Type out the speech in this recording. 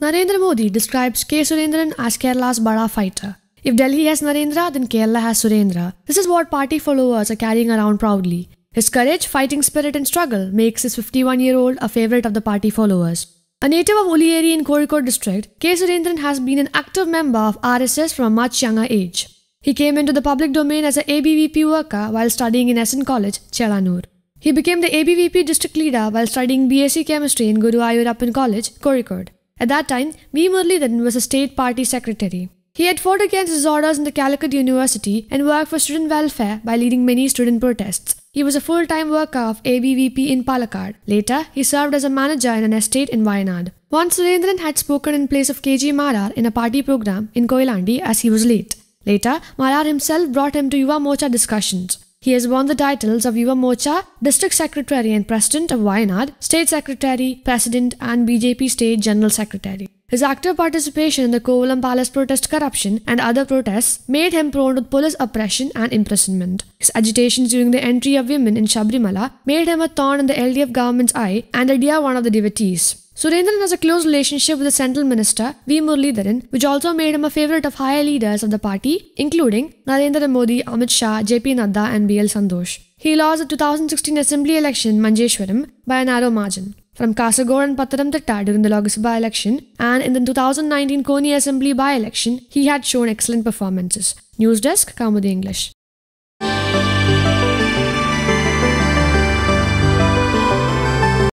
Narendra Modi describes K. Surendran as Kerala's Bada fighter. If Delhi has Narendra, then Kerala has Surendra. This is what party followers are carrying around proudly. His courage, fighting spirit, and struggle makes his 51 year old a favorite of the party followers. A native of Ulliyeri in Kozhikode district, K. Surendran has been an active member of RSS from a much younger age. He came into the public domain as a ABVP worker while studying in SN College, Chelannur. He became the ABVP district leader while studying BSc chemistry in Guruvayurappan College, Kozhikode. At that time, V. Muraleedharan was a state party secretary. He had fought against disorders in the Calicut University and worked for student welfare by leading many student protests. He was a full time worker of ABVP in Palakkad. Later, he served as a manager in an estate in Wayanad. Once Surendran had spoken in place of KG Marar in a party program in Koyilandy as he was late. Later, Marar himself brought him to Yuva Morcha discussions. He has won the titles of Yuva Morcha, District Secretary and President of Wayanad, State Secretary, President, and BJP State General Secretary. His active participation in the Kovalam Palace protest corruption and other protests made him prone to police oppression and imprisonment. His agitations during the entry of women in Sabarimala made him a thorn in the LDF government's eye and the dear one of the devotees. Surendran has a close relationship with the central minister, V. Muraleedharan, which also made him a favorite of higher leaders of the party, including Narendra Modi, Amit Shah, JP Nadda, and BL Santosh. He lost the 2016 assembly election Manjeshwaram by a narrow margin. From Kasaragod and Pathanamthitta during the Lok Sabha election and in the 2019 Konni Assembly by election, he had shown excellent performances. News Desk, Kaumudy English.